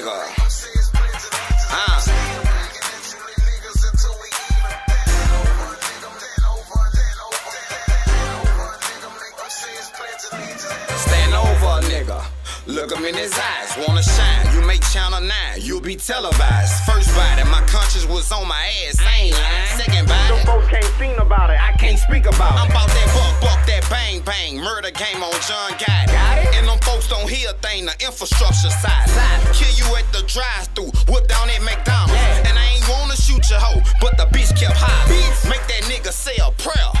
nigga. Huh? Stand over a nigga. Look him in his eyes, wanna shine. You make channel 9, you'll be televised. First bite, my conscience was on my ass, I ain't lying. Second bite, Them folks can't sing about it, I can't speak about it. I'm about that buck, buck, bang, bang. Murder came on John got it. Got it? And them folks don't hear a thing, the infrastructure side. Side. Kill you at the drive through whip down at McDonald's. Yeah. And I ain't wanna shoot your hoe, but the bitch kept high. Bitch. Make that nigga say a prayer.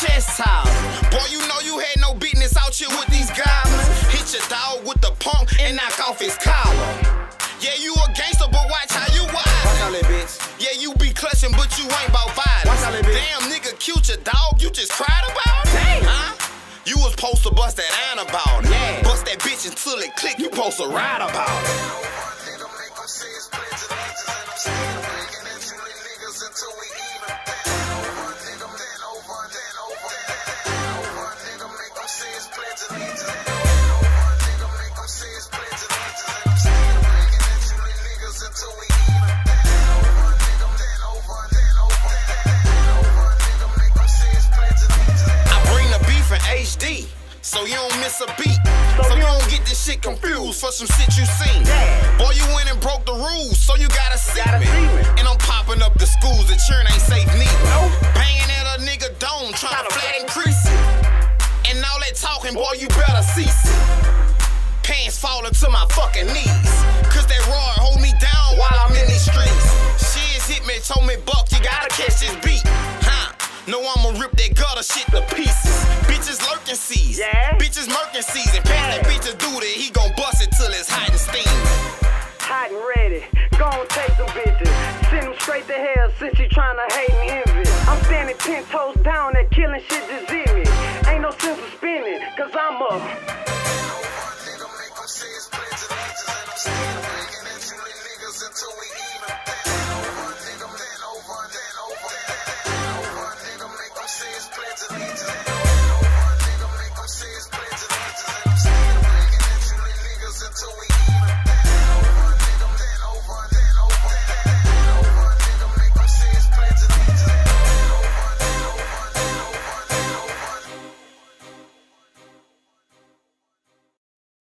Chest house. Boy, you know you had no business out here with these goblins. Hit your dog with the pump and knock off his collar. Yeah, you a gangster, but watch how you Watch wild. out that bitch. Yeah, you be clutching, but you ain't about violence. Watch out, bitch. Damn, nigga, cute your dog, you just cried about it? Damn. Huh? Supposed to bust that iron about it. Yeah. Bust that bitch until it click, you supposed to ride about it. So you don't miss a beat. So you don't get this shit confused for some shit you seen. Yeah. Boy, you went and broke the rules, so you gotta see Gotta me. see me. And I'm popping up the schools that churn ain't safe neither. Nope. Banging at a nigga dome, trying to Tryna flat flat and crease it. And all that talking, boy, you better cease it. Pants falling to my fucking knees. Cause that roar No, I'ma rip that gutter shit to pieces. Bitches lurking season. Yeah. Bitches murking season. Pass yeah. that bitch a dude he gon' bust it till it's hot and steaming. Hot and ready. Gon' take them bitches. Send them straight to hell since you tryna hate me, envy. I'm standing ten toes down that killing shit just in me. Ain't no sense of spinning, cause I'm up. until we